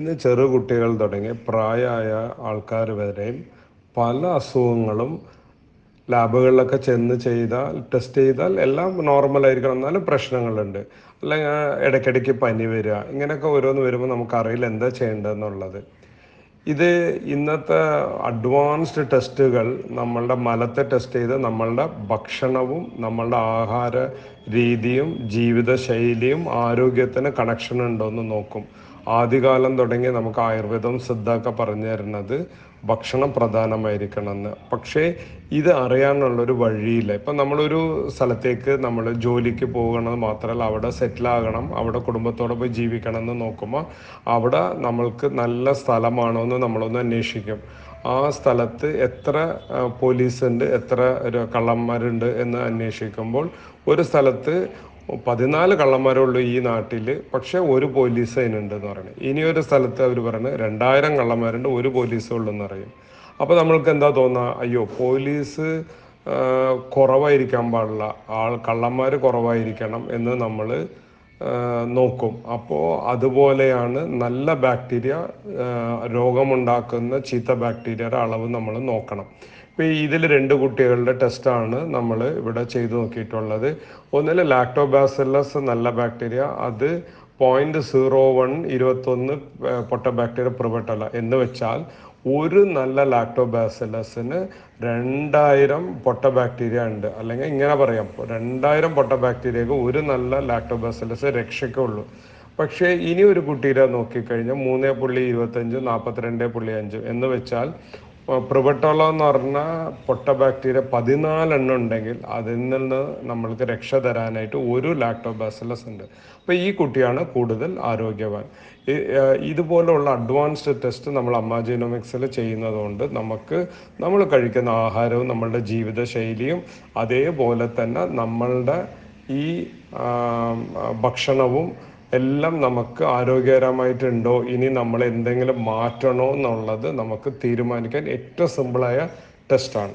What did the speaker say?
ഇന്ന് ചെറു കുട്ടികൾ തുടങ്ങി പ്രായമായ ആൾക്കാർ വരെയും പല അസുഖങ്ങളും ലാബുകളിലൊക്കെ ചെന്ന് ചെയ്താൽ ടെസ്റ്റ് ചെയ്താൽ എല്ലാം നോർമൽ ആയിരിക്കണം. എന്നാലും പ്രശ്നങ്ങളുണ്ട്. അല്ലെങ്കിൽ ഇടയ്ക്കിടയ്ക്ക് പനി വരിക ഇങ്ങനെയൊക്കെ ഓരോന്ന് വരുമ്പോൾ നമുക്കറിയില്ല എന്താ ചെയ്യേണ്ടതെന്നുള്ളത്. ഇത് ഇന്നത്തെ അഡ്വാൻസ്ഡ് ടെസ്റ്റുകൾ നമ്മളുടെ മലത്തെ ടെസ്റ്റ് ചെയ്ത് നമ്മളുടെ ഭക്ഷണവും നമ്മളുടെ ആഹാര രീതിയും ജീവിതശൈലിയും ആരോഗ്യത്തിന് കണക്ഷൻ ഉണ്ടോ എന്ന് നോക്കും. ആദ്യകാലം തുടങ്ങി നമുക്ക് ആയുർവേദം സിദ്ധമൊക്കെ പറഞ്ഞു തരുന്നത് ഭക്ഷണം പ്രധാനമായിരിക്കണമെന്ന്. പക്ഷേ ഇത് അറിയാനുള്ളൊരു വഴിയില്ല. ഇപ്പം നമ്മളൊരു സ്ഥലത്തേക്ക് നമ്മൾ ജോലിക്ക് പോകണമെന്ന് മാത്രമല്ല അവിടെ സെറ്റിലാകണം അവിടെ കുടുംബത്തോടെ പോയി ജീവിക്കണം എന്ന് നോക്കുമ്പോൾ അവിടെ നമ്മൾക്ക് നല്ല സ്ഥലമാണോ എന്ന് നമ്മളൊന്ന് അന്വേഷിക്കും. ആ സ്ഥലത്ത് എത്ര പോലീസ് ഉണ്ട് എത്ര കള്ളന്മാരുണ്ട് എന്ന് അന്വേഷിക്കുമ്പോൾ ഒരു സ്ഥലത്ത് പതിനാല് കള്ളന്മാരുള്ളൂ ഈ നാട്ടിൽ പക്ഷേ ഒരു പോലീസ് അതിനുണ്ട് എന്ന് പറയുന്നത് ഇനി ഒരു സ്ഥലത്ത് അവർ പറയുന്നത് രണ്ടായിരം കള്ളന്മാരുണ്ട് ഒരു പോലീസേ ഉള്ളൂ എന്ന് പറയും. അപ്പോൾ നമ്മൾക്ക് എന്താ തോന്നുക അയ്യോ പോലീസ് കുറവായിരിക്കാൻ പാടില്ല. ആൾ കള്ളന്മാർ കുറവായിരിക്കണം എന്ന് നമ്മൾ നോക്കും. അപ്പോൾ അതുപോലെയാണ് നല്ല ബാക്ടീരിയ രോഗമുണ്ടാക്കുന്ന ചീത്ത ബാക്ടീരിയയുടെ അളവ് നമ്മൾ നോക്കണം. ഇപ്പോൾ ഇതിൽ രണ്ട് കുട്ടികളുടെ ടെസ്റ്റാണ് നമ്മൾ ഇവിടെ ചെയ്തു നോക്കിയിട്ടുള്ളത്. ഒന്നിൽ ലാക്ടോബാസിലസ് നല്ല ബാക്ടീരിയ അത് പോയിന്റ് സീറോ വൺ ഇരുപത്തൊന്ന് പൊട്ട ബാക്ടീരിയ പ്രിവട്ടല്ല. എന്ന് വെച്ചാൽ ഒരു നല്ല ലാക്ടോബാസിലസിന് രണ്ടായിരം പൊട്ട ബാക്ടീരിയ ഉണ്ട്. അല്ലെങ്കിൽ ഇങ്ങനെ പറയാം രണ്ടായിരം പൊട്ട ബാക്ടീരിയക്ക് ഒരു നല്ല ലാക്ടോബാസിലസ് രക്ഷയ്ക്കുള്ളൂ പക്ഷേ ഇനി ഒരു കുട്ടീരെ നോക്കിക്കഴിഞ്ഞാൽ മൂന്നേ പുള്ളി ഇരുപത്തഞ്ച് നാൽപ്പത്തിരണ്ട് പുള്ളി അഞ്ച് എന്ന് വെച്ചാൽ പ്രിവട്ടോള എന്ന് പറഞ്ഞ പൊട്ട ബാക്ടീരിയ പതിനാലെണ്ണം ഉണ്ടെങ്കിൽ അതിൽ നിന്ന് നമ്മൾക്ക് രക്ഷ തരാനായിട്ട് ഒരു ലാക്ടോബാസിലസ് ഉണ്ട്. അപ്പോൾ ഈ കുട്ടിയാണ് കൂടുതൽ ആരോഗ്യവാൻ. ഇതുപോലുള്ള അഡ്വാൻസ്ഡ് ടെസ്റ്റ് നമ്മൾ അമ്മാജിനോമിക്സിൽ ചെയ്യുന്നതുകൊണ്ട് നമുക്ക് നമ്മൾ കഴിക്കുന്ന ആഹാരവും നമ്മളുടെ ജീവിതശൈലിയും അതേപോലെ തന്നെ നമ്മളുടെ ഈ ഭക്ഷണവും എല്ലാം നമുക്ക് ആരോഗ്യകരമായിട്ടുണ്ടോ? ഇനി നമ്മൾ എന്തെങ്കിലും മാറ്റണോ എന്നുള്ളത് നമുക്ക് തീരുമാനിക്കാൻ ഏറ്റവും സിമ്പിളായ ടെസ്റ്റാണ്